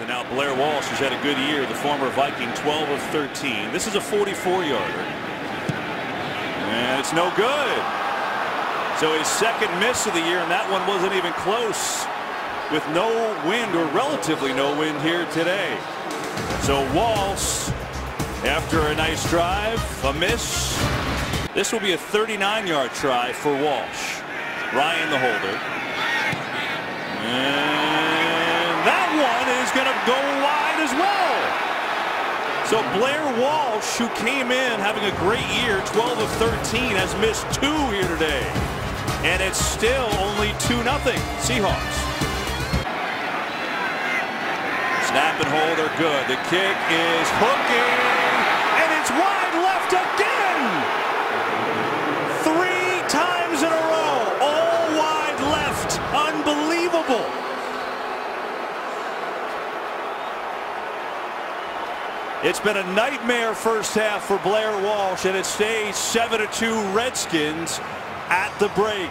So now Blair Walsh has had a good year. The former Viking 12 of 13. This is a 44 yarder. And it's no good. So his second miss of the year and that one wasn't even close with no wind or relatively no wind here today. So Walsh after a nice drive a miss. This will be a 39 yard try for Walsh. Ryan the holder. And is going to go wide as well. So Blair Walsh, who came in having a great year, 12 of 13, has missed two here today. And it's still only 2 nothing Seahawks. Snap and hold are good. The kick is hooking, and it's wide left again. Three times in a row, all wide left. Unbelievable. It's been a nightmare first half for Blair Walsh, and it stays 7-2 Redskins at the break.